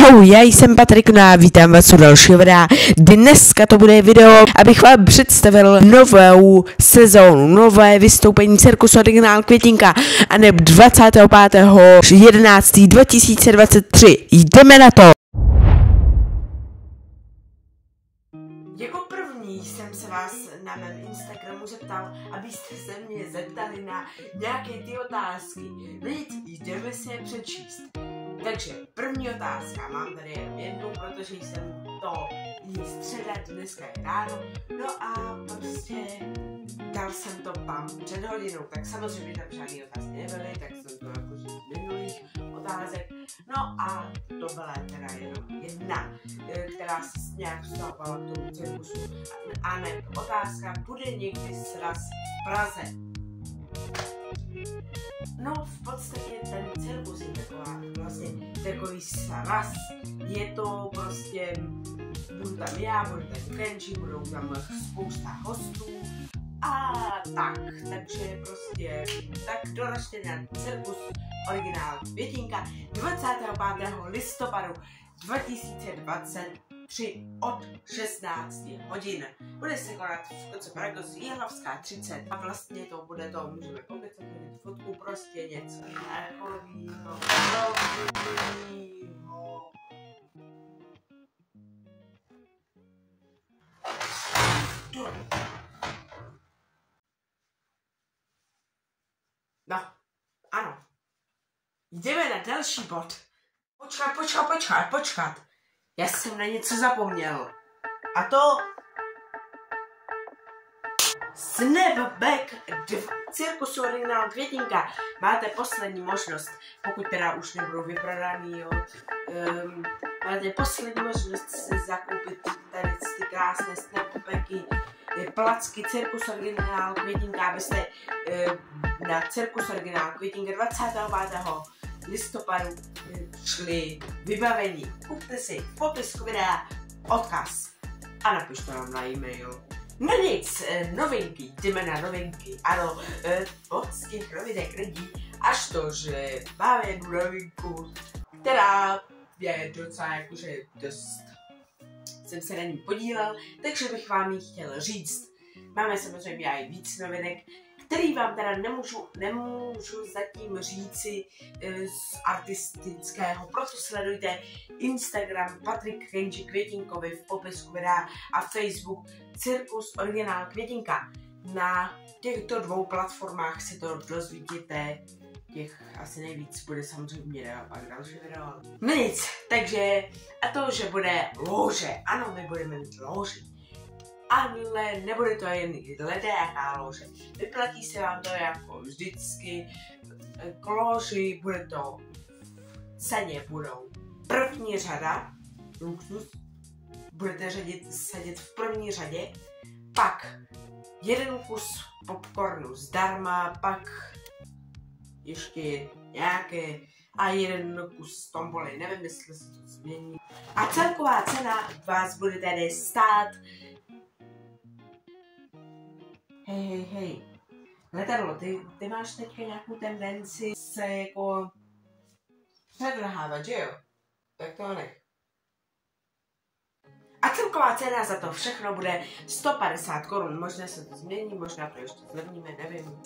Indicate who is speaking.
Speaker 1: Čau, já jsem Patrik no a vítám vás u dalšího videa. Dneska to bude video, abych vám představil novou sezónu, nové vystoupení Cirkus Originál Květinka a neb 25.11.2023. Jdeme na to! Jako první jsem se vás na mém Instagramu zeptal, abyste se mě zeptali na nějaké ty otázky. Víc, jdeme si je přečíst. Takže první otázka, mám tady jenom jednu, protože jsem to je středa, dneska je ráno, no a prostě dal jsem to tam před hodinou, tak samozřejmě tam žádný otázky nebyly, tak jsem to jakože z minulých otázek, no a to byla teda jenom jedna, eh, která se nějak vztahovala k tomu cirkusu. A ne, otázka, bude někdy sraz v Praze? No, v takový sraz. Je to prostě, budu tam já, budu tam Kenji, budou tam spousta hostů a tak, takže prostě, tak doražte na cirkus originál Květinka 25. listopadu 2023 od 16 hodin. Bude se konat v Koce Pragos Jihlavská 30 a vlastně to bude to, můžeme pokecat, fotku, prostě něco takového. Jdeme na další bod. Počkat, počkat, počkat, počkat. Já jsem na něco zapomněl. A to... Snapback 2 Cirkus Originál Květinka. Máte poslední možnost, pokud teda už nebudou vyprodaný, jo. Um, máte poslední možnost si zakoupit tady ty krásné snapbacky, placky Cirkus Originál Květinka, abyste um, na Cirkus Originál Květinka 25. listopadu šli vybavení. Kupte si popisku videa odkaz a napište nám na e-mail. No nic, novinky, jdeme na novinky. Ano, moc těch novinek není, až to, že máme jednu novinku, která je docela jakože dost jsem se na ní podílel, takže bych vám ji chtěl říct. Máme samozřejmě i víc novinek, který vám teda nemůžu, nemůžu zatím říci e, z artistického, proto sledujte Instagram Patrik Kenji Květinkovi v popisku videa a Facebook Cirkus Originál Květinka. Na těchto dvou platformách si to dozvíte těch asi nejvíc bude samozřejmě video, pak další video. No nic, takže a to, že bude lože, ano, my budeme mít loži ale nebude to jen ledajaká lože. Vyplatí se vám to jako vždycky k loži, bude to ceně budou první řada, luxus, budete řadit, sedět v první řadě, pak jeden kus popcornu zdarma, pak ještě nějaké a jeden kus tomboly, nevím, jestli se to změní. A celková cena vás bude tedy stát hej, hej, hej, letadlo, ty, ty máš teďka nějakou tendenci se jako předrhávat, že jo? Tak to nech. A celková cena za to všechno bude 150 korun. Možná se to změní, možná to ještě zlevníme, nevím.